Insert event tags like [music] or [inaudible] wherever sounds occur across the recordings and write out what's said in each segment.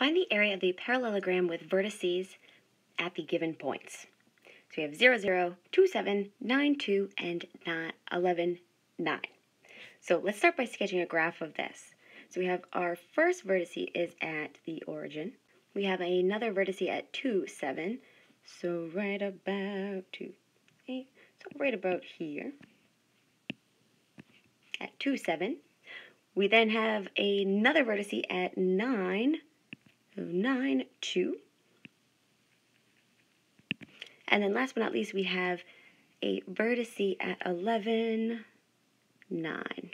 Find the area of the parallelogram with vertices at the given points. So we have 0, 0, 2, 7, 9, 2, and 9, 11, 9. So let's start by sketching a graph of this. So we have our first vertice is at the origin. We have another vertice at 2, 7. So right about 2, 8. So right about here at 2, 7. We then have another vertice at 9, 9, 2. And then last but not least, we have a vertice at 11, 9.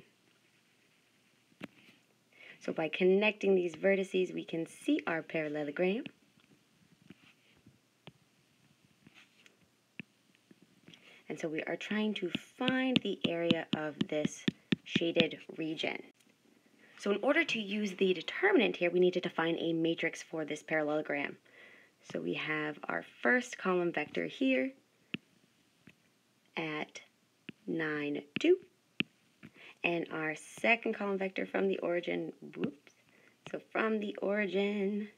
So by connecting these vertices, we can see our parallelogram. And so we are trying to find the area of this shaded region. So in order to use the determinant here, we need to define a matrix for this parallelogram. So we have our first column vector here at 9, 2. And our second column vector from the origin, whoops, so from the origin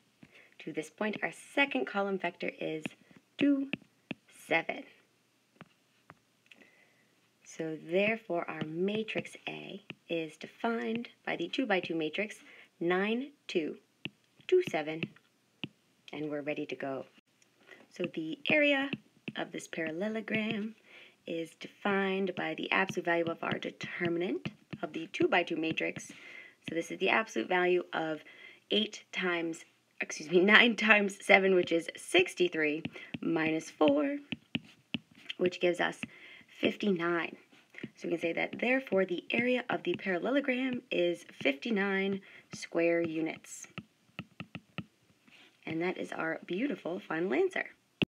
to this point, our second column vector is 2, 7. So therefore, our matrix A is defined by the 2 by 2 matrix 9, 2, 2, 7, and we're ready to go. So the area of this parallelogram is defined by the absolute value of our determinant of the 2 by 2 matrix. So this is the absolute value of 8 times, excuse me, [laughs] 9 times 7, which is 63, minus 4, which gives us 59. So we can say that therefore the area of the parallelogram is 59 square units. And that is our beautiful final answer.